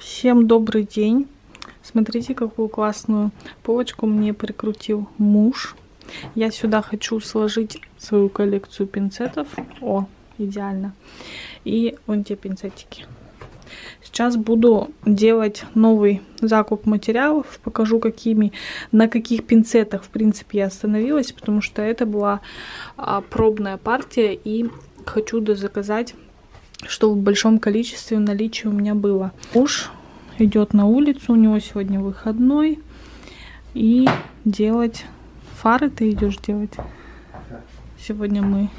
Всем добрый день! Смотрите, какую классную полочку мне прикрутил муж. Я сюда хочу сложить свою коллекцию пинцетов. О, идеально. И вон те пинцетики. Сейчас буду делать новый закуп материалов. Покажу, какими, на каких пинцетах, в принципе, я остановилась, потому что это была а, пробная партия, и хочу дозаказать что в большом количестве в наличии у меня было. Муж идет на улицу, у него сегодня выходной. И делать фары ты идешь делать. Сегодня мы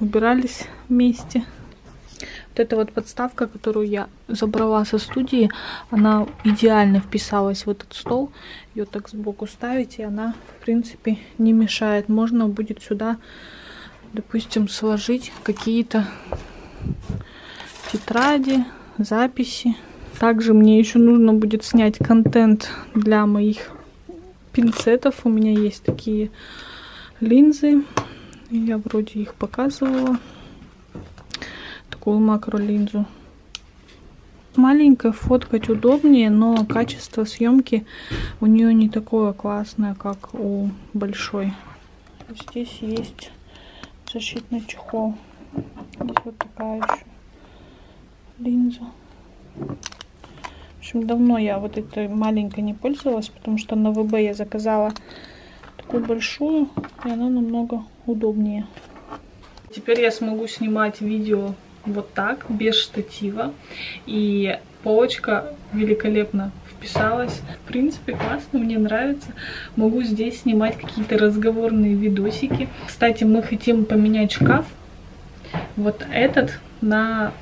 убирались вместе. Вот эта вот подставка, которую я забрала со студии, она идеально вписалась в этот стол. Ее так сбоку ставить, и она, в принципе, не мешает. Можно будет сюда, допустим, сложить какие-то тетради, записи. Также мне еще нужно будет снять контент для моих пинцетов. У меня есть такие линзы. Я вроде их показывала. Такую макро-линзу. Маленькая фоткать удобнее, но качество съемки у нее не такое классное, как у большой. Здесь есть защитный чехол. Здесь вот такая еще линзу. В общем, давно я вот этой маленькой не пользовалась, потому что на ВБ я заказала такую большую, и она намного удобнее. Теперь я смогу снимать видео вот так, без штатива. И полочка великолепно вписалась. В принципе, классно, мне нравится. Могу здесь снимать какие-то разговорные видосики. Кстати, мы хотим поменять шкаф. Вот этот на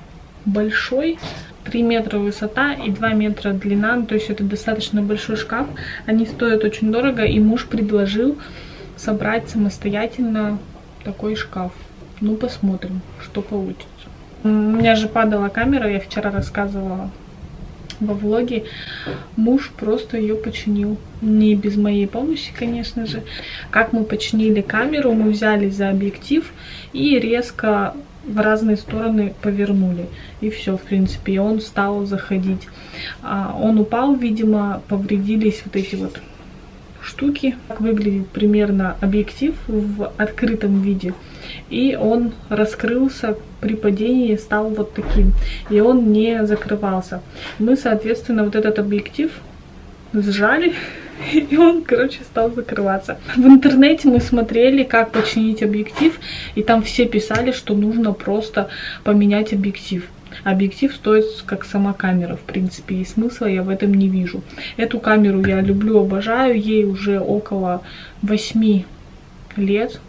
большой, 3 метра высота и 2 метра длина, то есть это достаточно большой шкаф. Они стоят очень дорого, и муж предложил собрать самостоятельно такой шкаф. Ну, посмотрим, что получится. У меня же падала камера, я вчера рассказывала во влоге. Муж просто ее починил. Не без моей помощи, конечно же. Как мы починили камеру, мы взяли за объектив и резко в разные стороны повернули. И все, в принципе, и он стал заходить. А он упал, видимо, повредились вот эти вот штуки. Как выглядит примерно объектив в открытом виде. И он раскрылся при падении, стал вот таким. И он не закрывался. Мы, соответственно, вот этот объектив сжали и он, короче, стал закрываться. В интернете мы смотрели, как починить объектив, и там все писали, что нужно просто поменять объектив. Объектив стоит как сама камера, в принципе, и смысла я в этом не вижу. Эту камеру я люблю, обожаю, ей уже около 8 лет.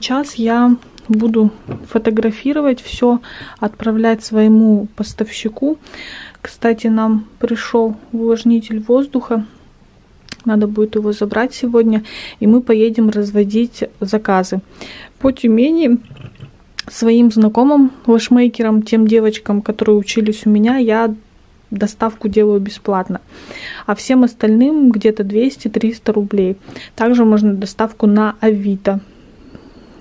Сейчас я буду фотографировать все, отправлять своему поставщику. Кстати, нам пришел увлажнитель воздуха надо будет его забрать сегодня, и мы поедем разводить заказы. По Тюмени своим знакомым вашмейкерам, тем девочкам, которые учились у меня, я доставку делаю бесплатно. А всем остальным где-то 200-300 рублей. Также можно доставку на Авито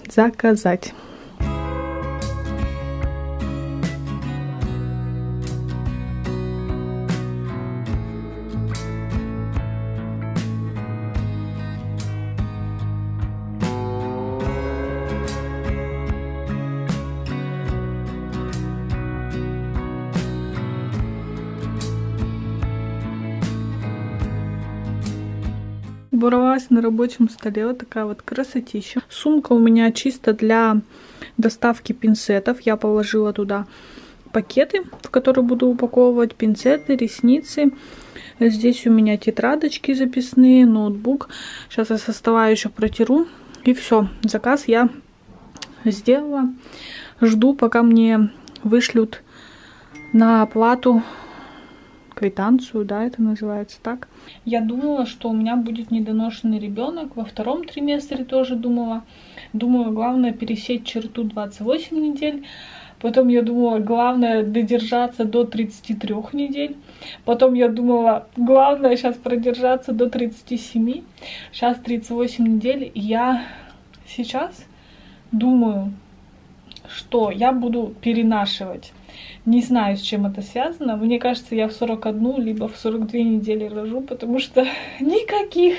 заказать. Убралась на рабочем столе вот такая вот красотища. Сумка у меня чисто для доставки пинцетов. Я положила туда пакеты, в которые буду упаковывать пинцеты, ресницы. Здесь у меня тетрадочки записные, ноутбук. Сейчас я со стола еще протеру. И все, заказ я сделала. Жду, пока мне вышлют на оплату квитанцию, да, это называется так. Я думала, что у меня будет недоношенный ребенок. Во втором триместре тоже думала. Думаю, главное пересечь черту 28 недель. Потом я думала, главное додержаться до 33 недель. Потом я думала, главное сейчас продержаться до 37. Сейчас 38 недель. И я сейчас думаю, что я буду перенашивать. Не знаю, с чем это связано. Мне кажется, я в 41 либо в 42 недели рожу, потому что никаких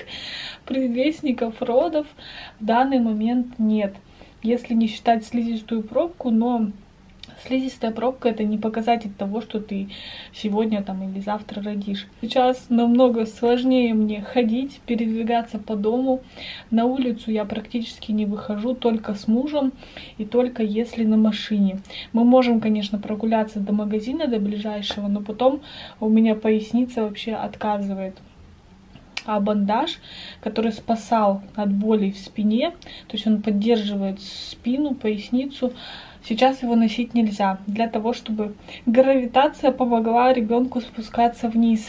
предвестников родов в данный момент нет. Если не считать слизистую пробку, но Слизистая пробка это не показатель того, что ты сегодня там или завтра родишь. Сейчас намного сложнее мне ходить, передвигаться по дому. На улицу я практически не выхожу, только с мужем и только если на машине. Мы можем, конечно, прогуляться до магазина, до ближайшего, но потом у меня поясница вообще отказывает бандаж, который спасал от боли в спине, то есть он поддерживает спину, поясницу, Сейчас его носить нельзя, для того, чтобы гравитация помогла ребенку спускаться вниз.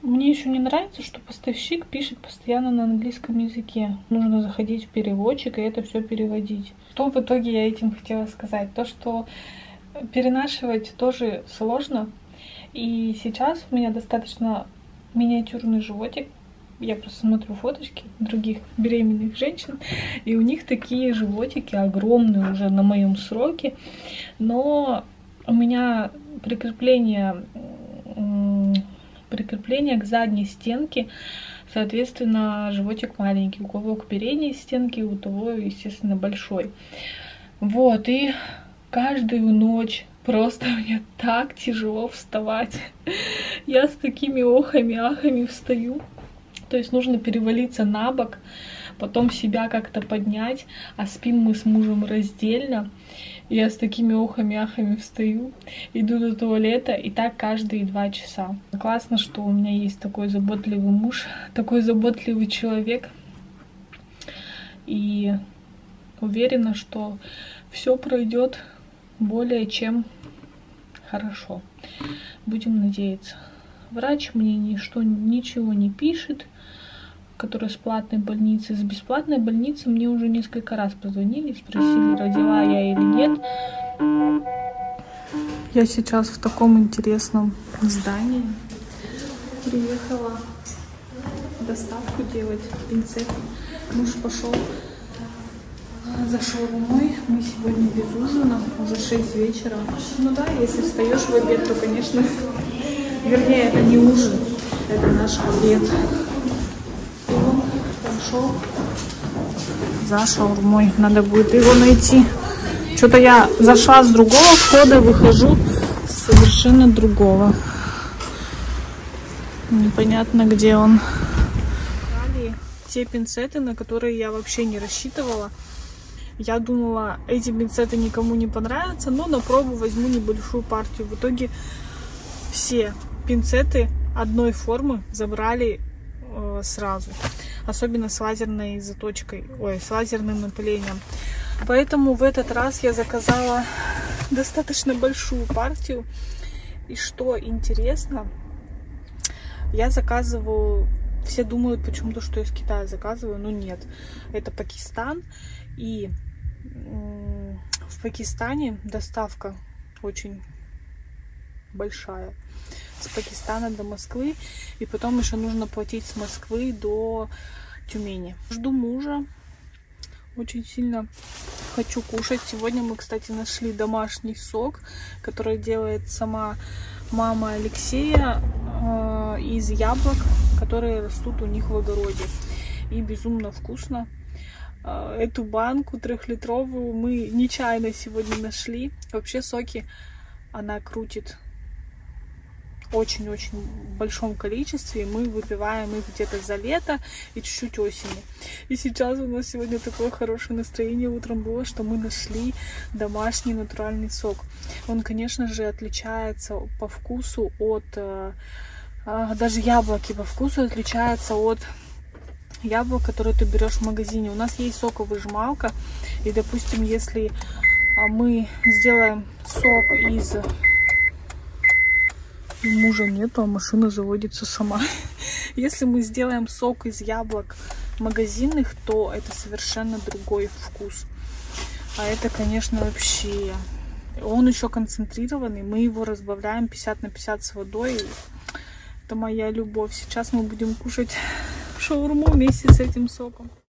Мне еще не нравится, что поставщик пишет постоянно на английском языке. Нужно заходить в переводчик и это все переводить. Что в итоге я этим хотела сказать? То, что перенашивать тоже сложно. И сейчас у меня достаточно миниатюрный животик, я просто смотрю фоточки других беременных женщин, и у них такие животики огромные уже на моем сроке, но у меня прикрепление, прикрепление к задней стенке, соответственно, животик маленький, у кого к передней стенке, у того, естественно, большой. Вот, и каждую ночь Просто мне так тяжело вставать. Я с такими охами, ахами встаю. То есть нужно перевалиться на бок, потом себя как-то поднять, а спим мы с мужем раздельно. Я с такими охами-ахами встаю, иду до туалета, и так каждые два часа. Классно, что у меня есть такой заботливый муж, такой заботливый человек. И уверена, что все пройдет более чем хорошо. Будем надеяться. Врач мне ничто, ничего не пишет, который с платной больницы. С бесплатной больницы мне уже несколько раз позвонили, спросили, родила я или нет. Я сейчас в таком интересном здании. Приехала доставку делать, пинцет. Муж пошел за шаурмой. Мы сегодня без ужина, уже 6 вечера. Ну да, если встаешь в обед, то, конечно, Вернее, это не ужин, это наш обед. Он пошел за шаурмой. Надо будет его найти. Что-то я зашла с другого входа, выхожу совершенно другого. Непонятно, где он. Те пинцеты, на которые я вообще не рассчитывала. Я думала, эти пинцеты никому не понравятся, но на пробу возьму небольшую партию. В итоге все пинцеты одной формы забрали э, сразу. Особенно с лазерной заточкой, ой, с лазерным напылением. Поэтому в этот раз я заказала достаточно большую партию. И что интересно, я заказываю... Все думают почему-то, что я из Китая заказываю, но нет. Это Пакистан. И в Пакистане доставка очень большая с Пакистана до Москвы. И потом еще нужно платить с Москвы до Тюмени. Жду мужа. Очень сильно хочу кушать. Сегодня мы, кстати, нашли домашний сок, который делает сама мама Алексея э, из яблок, которые растут у них в огороде. И безумно вкусно. Э, эту банку трехлитровую мы нечаянно сегодня нашли. Вообще соки она крутит очень-очень большом количестве. Мы выпиваем их где-то за лето и чуть-чуть осенью. И сейчас у нас сегодня такое хорошее настроение утром было, что мы нашли домашний натуральный сок. Он, конечно же, отличается по вкусу от... Э, а, даже яблоки по вкусу отличаются от яблок, которые ты берешь в магазине. У нас есть соковыжималка, и, допустим, если а, мы сделаем сок из мужа нету, а машина заводится сама. Если мы сделаем сок из яблок магазинных, то это совершенно другой вкус. А это, конечно, вообще... Он еще концентрированный, мы его разбавляем 50 на 50 с водой. Это моя любовь. Сейчас мы будем кушать шаурму вместе с этим соком.